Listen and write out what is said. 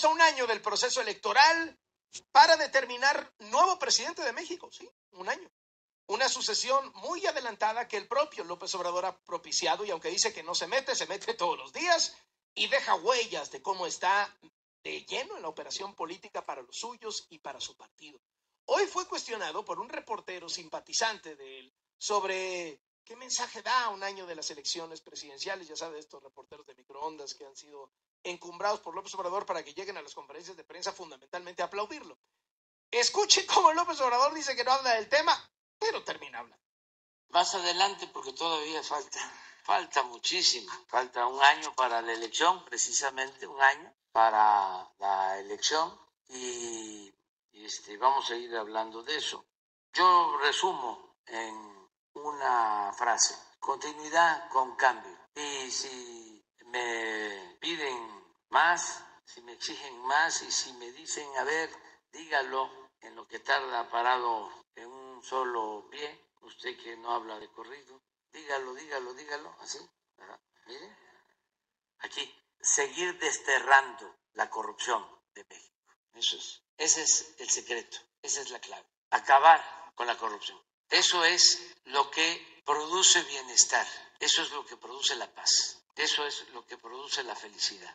Estamos a un año del proceso electoral para determinar nuevo presidente de México, sí, un año. Una sucesión muy adelantada que el propio López Obrador ha propiciado y aunque dice que no se mete, se mete todos los días y deja huellas de cómo está de lleno en la operación política para los suyos y para su partido. Hoy fue cuestionado por un reportero simpatizante de él sobre qué mensaje da un año de las elecciones presidenciales, ya sabe, estos reporteros de microondas que han sido encumbrados por López Obrador para que lleguen a las conferencias de prensa fundamentalmente a aplaudirlo. Escuche cómo López Obrador dice que no habla del tema, pero termina hablando. Más adelante, porque todavía falta, falta muchísimo, falta un año para la elección, precisamente un año para la elección y, este, vamos a ir hablando de eso. Yo resumo en una frase, continuidad con cambio. Y si me piden más, si me exigen más y si me dicen, a ver, dígalo en lo que tarda parado en un solo pie, usted que no habla de corrido, dígalo, dígalo, dígalo, así. Mire, aquí, seguir desterrando la corrupción de México. Eso es. Ese es el secreto, esa es la clave. Acabar con la corrupción. Eso es lo que produce bienestar, eso es lo que produce la paz, eso es lo que produce la felicidad.